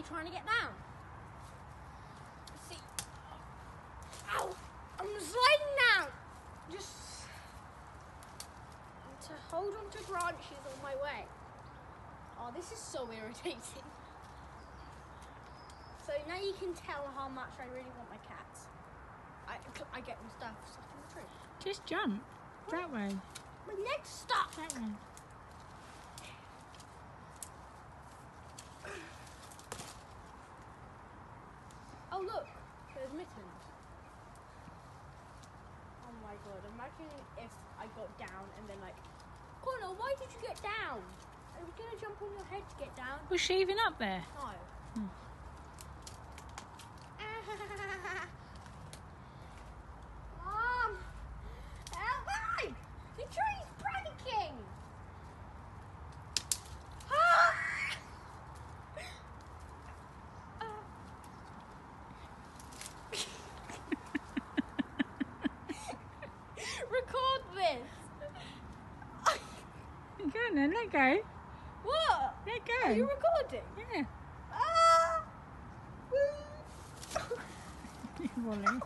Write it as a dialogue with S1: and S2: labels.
S1: me trying to get down. See. Ow! I'm sliding down. Just to hold on to branches on my way. Oh, this is so irritating. So now you can tell how much I really want my cats. I, I get them stuff stuck in the tree.
S2: Just jump. That way.
S1: My leg's stuck.
S2: That way.
S1: Look, there's mittens. Oh my god, imagine if I got down and then like, Conor, why did you get down? I was gonna jump on your head to get down.
S2: Was she even up there?
S1: No.
S2: Hmm.
S1: Record this!
S2: Go on then, let go.
S1: What?
S2: Let
S1: Are you
S2: go.
S1: recording?
S2: Yeah.
S1: Ah!
S2: Wally.